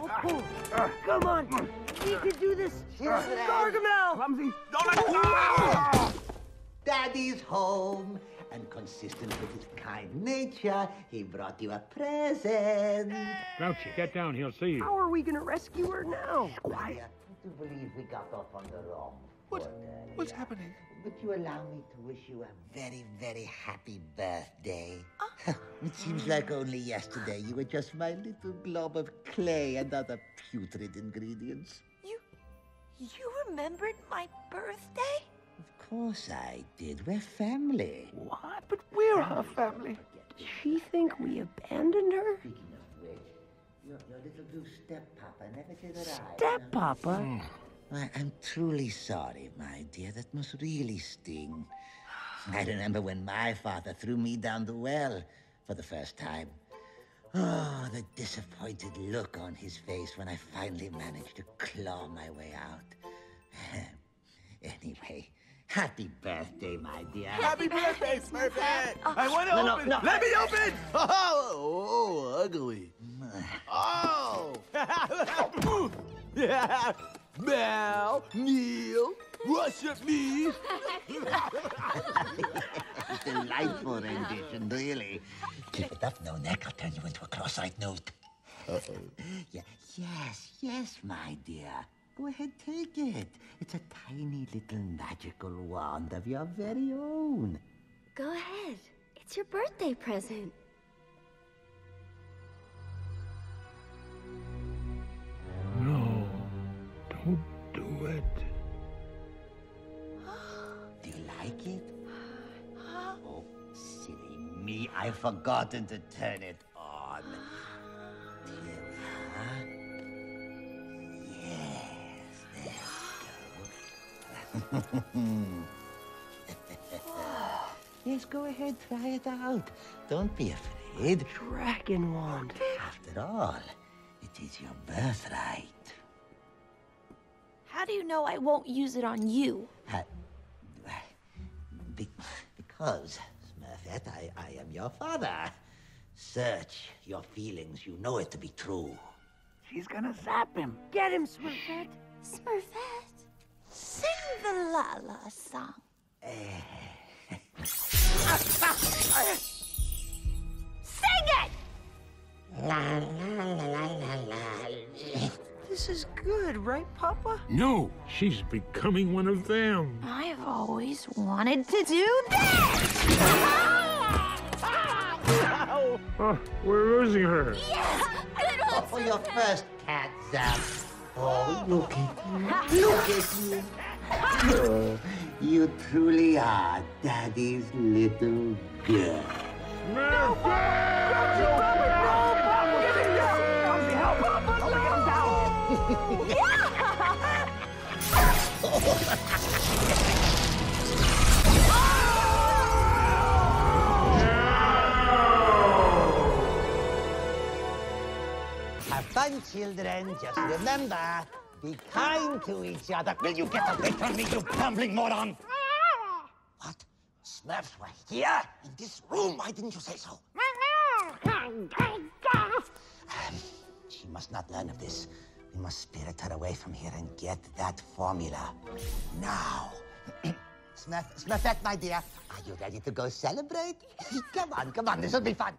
Oh, come on. We can do this. Gargamel. Clumsy. Don't let go! Daddy's home. And consistent with his kind nature, he brought you a present. Grouchy, get down. He'll see you. How are we gonna rescue her now? Quiet. I do believe we got off on the wrong What- What's happening? Would you allow me to wish you a very, very happy birthday? Uh-huh. it seems like only yesterday you were just my little glob of clay and other putrid ingredients. You. You remembered my birthday? Of course I did. We're family. What? But we're her family. Does she think we abandoned her? Speaking of which, your, your little blue step-papa never did arrive. Step Papa. Hmm. I, I'm truly sorry, my dear. That must really sting. I remember when my father threw me down the well for the first time. Oh, the disappointed look on his face when I finally managed to claw my way out. anyway, happy birthday, my dear. Happy birthday, Smurfette! Oh. I want to No, no, open. no. Let me open. Oh, oh ugly. Oh. yeah. Mel, Neil, worship me. Delightful rendition, really. Keep it up, no neck. I'll turn you into a cross-eyed newt. yeah, yes, yes, my dear. Go ahead, take it. It's a tiny little magical wand of your very own. Go ahead. It's your birthday present. Don't do it. Do you like it? Oh, silly me. I've forgotten to turn it on. Here. Yes, there we go. yes, go ahead, try it out. Don't be afraid. Dragon wand. After all, it is your birthright. How do you know I won't use it on you? Uh, be- because, Smurfette, I, I am your father. Search your feelings. You know it to be true. She's gonna zap him. Get him, Smurfette. Smurfette, sing the La La song. Sing it! This is good, right, Papa? No, she's becoming one of them. I've always wanted to do this! Oh, we're losing her. yes! Good one, For your Smurfette. first cat zap. Oh, look at you. Look at you. Oh, you truly are Daddy's little girl. Have fun, children. Just remember, be kind to each other. Will you get away from me, you bumbling moron? What? Smurfs were here? In this room? Why didn't you say so? Um, she must not learn of this. We must spirit her away from here and get that formula. Now. Smurf, Smurfette, my dear, are you ready to go celebrate? come on, come on, this will be fun.